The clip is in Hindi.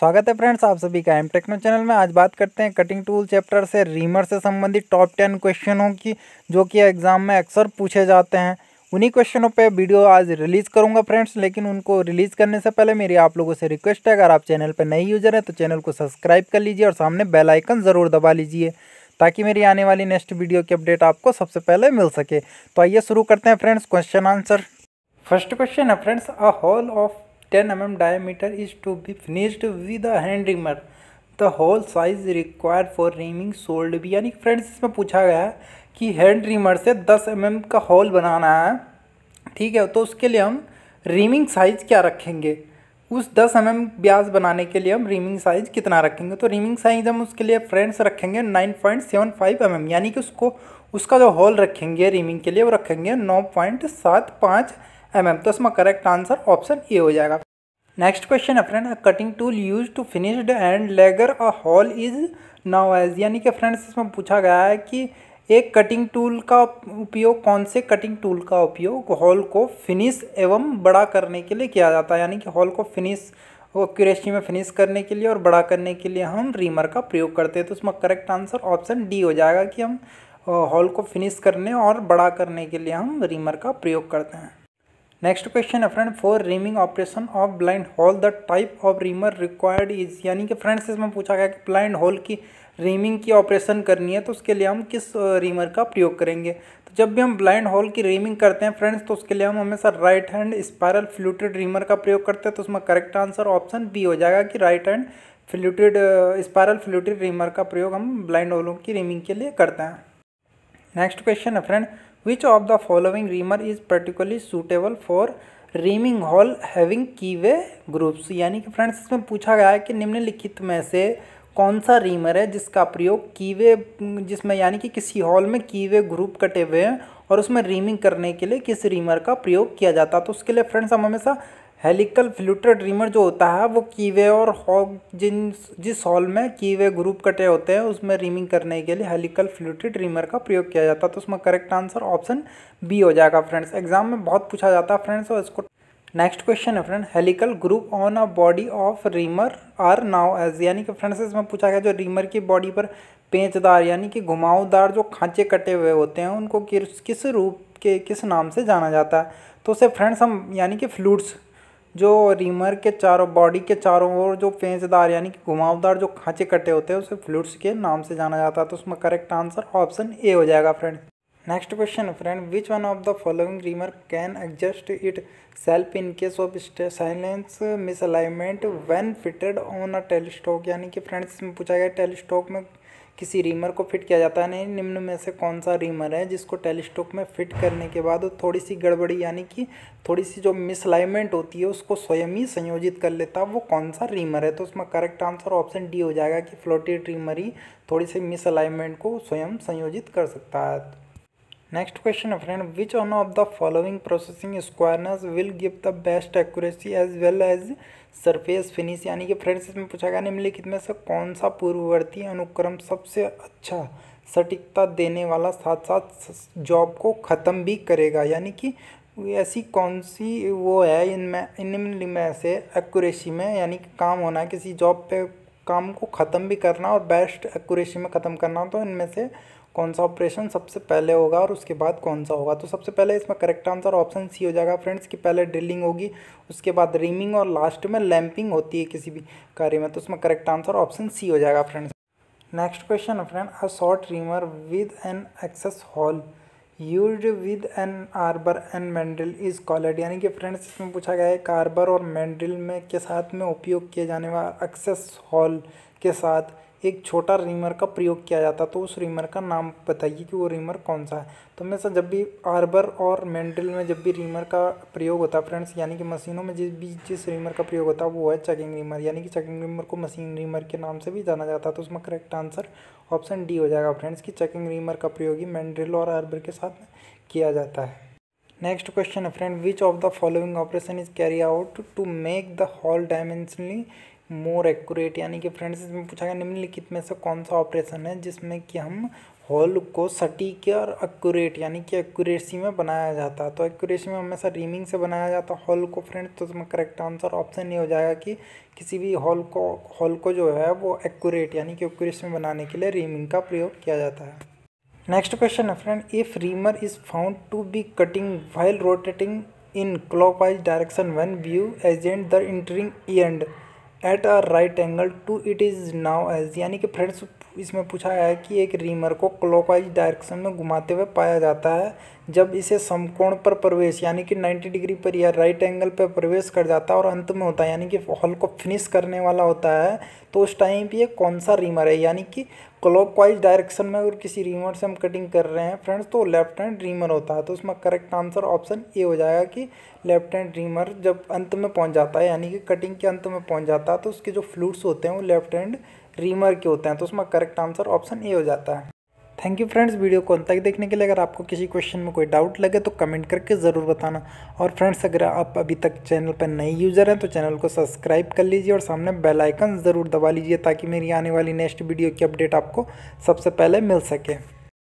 स्वागत है फ्रेंड्स आप सभी का एम टेक्नो चैनल में। आज बात करते हैं कटिंग टूल चैप्टर से रीमर से संबंधित टॉप टेन क्वेश्चनों की, जो कि एग्ज़ाम में अक्सर पूछे जाते हैं। उन्हीं क्वेश्चनों पे वीडियो आज रिलीज़ करूँगा फ्रेंड्स, लेकिन उनको रिलीज़ करने से पहले मेरी आप लोगों से रिक्वेस्ट है, अगर आप चैनल पर नई यूज़र हैं तो चैनल को सब्सक्राइब कर लीजिए और सामने बेल आइकन ज़रूर दबा लीजिए, ताकि मेरी आने वाली नेक्स्ट वीडियो की अपडेट आपको सबसे पहले मिल सके। तो आइए शुरू करते हैं friends question answer first question है friends a hole of 10 mm diameter is to be finished with a hand reamer the hole size required for reaming sold be, यानी फ्रेंड्स इसमें पूछा गया है कि हैंड रीमर से 10 एम mm का होल बनाना है, ठीक है? तो उसके लिए हम रीमिंग साइज़ क्या रखेंगे? उस 10 एम mm ब्याज बनाने के लिए हम रीमिंग साइज़ कितना रखेंगे? तो रीमिंग साइज़ हम उसके लिए फ्रेंड्स रखेंगे 9.75 mm यानी कि उसको, उसका जो होल रखेंगे रीमिंग के लिए, वो रखेंगे 9.75 एम mm. तो इसमें करेक्ट आंसर ऑप्शन ए हो जाएगा। नेक्स्ट क्वेश्चन है friend cutting tool use to finished and larger a hole is known as यानी कि फ्रेंड्स इसमें पूछा गया है कि एक कटिंग टूल का उपयोग, कौन से कटिंग टूल का उपयोग हॉल को फिनिश एवं बड़ा करने के लिए किया जाता है? यानी कि हॉल को फिनिश एक्यूरेसी में फिनिश करने के लिए और बड़ा करने के लिए हम रीमर का प्रयोग करते हैं। तो उसमें करेक्ट आंसर ऑप्शन डी हो जाएगा कि हम हॉल को फिनिश करने और बड़ा करने के लिए हम रीमर का प्रयोग करते हैं। नेक्स्ट क्वेश्चन है friend for reaming operation of blind hole the type of reamer required is यानी कि फ्रेंड्स इसमें पूछा गया कि ब्लाइंड होल की रीमिंग की ऑपरेशन करनी है तो उसके लिए हम किस रीमर का प्रयोग करेंगे? तो जब भी हम ब्लाइंड होल की रीमिंग करते हैं फ्रेंड्स तो उसके लिए हम हमेशा right hand spiral fluted reamer का प्रयोग करते हैं तो उसमें करेक्ट आंसर ऑप्शन बी हो जाएगा कि right hand fluted spiral fluted reamer का प्रयोग हम ब्लाइंड होलों की रीमिंग के लिए करते हैं। नेक्स्ट क्वेश्चन है friend which of the following reamer is particularly suitable for reaming hole having keyway grooves यानी कि फ्रेंड्स इसमें पूछा गया है कि निम्नलिखित में से कौन सा रीमर है जिसका प्रयोग कीवे जिसमें यानी कि किसी हॉल में कीवे ग्रुप कटे हुए हैं और उसमें रीमिंग करने के लिए किस रीमर का प्रयोग किया जाता है? तो उसके लिए फ्रेंड्स हम हमेशा हेलिकल फ्लूटेड रीमर जो होता है, वो कीवे और हॉग जिन, जिस हॉल में कीवे ग्रुप कटे होते हैं, उसमें रीमिंग करने के लिए हेलिकल फ्लूटेड रीमर का प्रयोग किया जाता है। तो उसमें करेक्ट आंसर ऑप्शन बी हो जाएगा, फ्रेंड्स। एग्ज़ाम में बहुत पूछा जाता है, फ्रेंड्स, और इसको नेक्स्ट क्वेश्चन है, friend. Helical groove on a body of reamer are known as, यानी कि, फ्रेंड्स, इसमें पूछा गया, जो रीमर की बॉडी पर पेंचदार, यानी कि घुमावदार जो खांचे कटे हुए होते हैं, उनको किस किस रूप के, किस नाम से जाना जाता है? तो उसे, फ्रेंड्स, हम, यानी कि फ्लूट्स जो रीमर के चारों, बॉडी के चारों ओर जो पेंचदार यानी कि घुमावदार जो खांचे कटे होते हैं, उसे फ्लूट्स के नाम से जाना जाता है। तो उसमें करेक्ट आंसर ऑप्शन ए हो जाएगा friend next question friend which one of the following reamer can adjust itself in case of silence misalignment when fitted on a tailstock यानी कि फ्रेंड्स में पूछा गया टेलीस्टोक में किसी रीमर को फिट किया जाता है। नहीं, निम्न में से कौन सा रीमर है जिसको टेलीस्कोप में फिट करने के बाद थोड़ी सी गड़बड़ी, यानी कि थोड़ी सी जो मिसलाइनमेंट होती है, उसको स्वयं ही संयोजित कर लेता है, वो कौन सा रीमर है? तो उसमें करेक्ट आंसर ऑप्शन डी हो जाएगा कि फ्लोटेड रीमर ही थोड़ी सी मिसअलाइनमेंट को स्वयं संयोजित कर सकता है। नेक्स्ट क्वेश्चन है friend which one of the following processing squareness will give the best accuracy as well as surface finish यानी कि फ्रेंड्स इसमें पूछा गया, निम्नलिखित में से कौन सा पूर्ववर्ती अनुक्रम सबसे अच्छा सटीकता देने वाला साथ साथ जॉब को ख़त्म भी करेगा? यानी कि ऐसी कौन सी वो है, इनमें निम्न में से एक्यूरेसी में, यानी कि काम होना किसी जॉब पे काम को ख़त्म भी करना और बेस्ट एक्यूरेसी में ख़त्म करना तो इनमें से कौन सा ऑपरेशन सबसे पहले होगा और उसके बाद कौन सा होगा? तो सबसे पहले इसमें करेक्ट आंसर ऑप्शन सी हो जाएगा फ्रेंड्स कि पहले ड्रिलिंग होगी, उसके बाद रीमिंग और लास्ट में लैंपिंग होती है किसी भी कार्य में तो उसमें करेक्ट आंसर ऑप्शन सी हो जाएगा फ्रेंड्स नेक्स्ट क्वेश्चन है friend a short reamer with an access hole use with an arbor an mandrel is called यानी कि फ्रेंड्स इसमें पूछा गया है कार्बर और मैंड्रिल में के साथ में उपयोग किए जाने वाला एक्सेस हॉल के साथ एक छोटा रीमर का प्रयोग किया जाता तो उस रीमर का नाम बताइए कि वो रीमर कौन सा है। तो हमेशा जब भी आर्बर और मेंडल में जब भी रीमर का प्रयोग होता है, फ्रेंड्स, यानी कि मशीनों में जिस भी, जिस रीमर का प्रयोग होता है, वो है चेकिंग रीमर। यानी कि चेकिंग रीमर को मशीन रीमर के नाम से भी जाना जाता है तो उसमें करेक्ट आंसर ऑप्शन डी हो जाएगा, फ्रेंड्स, कि चेकिंग रीमर का प्रयोग ही मैंड्रिल और आर्बर के साथ किया जाता है। नेक्स्ट क्वेश्चन है, friend which of the following operation is carry out to make the hole dimensionally more accurate यानी कि फ्रेंड्स इसमें पूछा गया निम्नलिखित में से कौन सा ऑपरेशन है जिसमें कि हम होल को सटीक और एक्यूरेट यानी कि एक्यूरेसी में बनाया जाता है। तो एक्यूरेसी में हमेशा रीमिंग से बनाया जाता है हॉल को फ्रेंड्स तो उसमें करेक्ट आंसर ऑप्शन ये हो जाएगा कि किसी भी हॉल को हॉल को जो है वो एक्यूरेट यानी कि एक्यूरेसी में बनाने के लिए रीमिंग का प्रयोग किया जाता है। नेक्स्ट क्वेश्चन है friend if reamer is found to be cutting while rotating in clockwise direction when view against the entering end at a right angle to it is known as यानी कि फ्रेंड्स इसमें पूछा है कि एक रीमर को क्लॉकवाइज डायरेक्शन में घुमाते हुए पाया जाता है, जब इसे समकोण पर प्रवेश, यानी कि 90 डिग्री पर या राइट एंगल पर प्रवेश कर जाता है और अंत में होता है, यानी कि हॉल को फिनिश करने वाला होता है तो उस टाइम ये कौन सा रीमर है? यानी कि क्लॉकवाइज डायरेक्शन में अगर किसी रीमर से हम कटिंग कर रहे हैं, फ्रेंड्स तो लेफ़्ट हैंड रीमर होता है। तो उसमें करेक्ट आंसर ऑप्शन ए हो जाएगा कि लेफ़्ट हैंड रीमर जब अंत में पहुँच जाता है, यानी कि कटिंग के अंत में पहुँच जाता है तो उसके जो फ्लूट्स होते हैं वो लेफ़्ट हैंड रीमर के होते हैं तो उसमें करेक्ट आंसर ऑप्शन ए हो जाता है। थैंक यू फ्रेंड्स वीडियो को अंत तक देखने के लिए अगर आपको किसी क्वेश्चन में कोई डाउट लगे तो कमेंट करके ज़रूर बताना। और फ्रेंड्स अगर आप अभी तक चैनल पर नए यूज़र हैं तो चैनल को सब्सक्राइब कर लीजिए और सामने बेल आइकन ज़रूर दबा लीजिए, ताकि मेरी आने वाली नेक्स्ट वीडियो की अपडेट आपको सबसे पहले मिल सके।